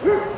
嗯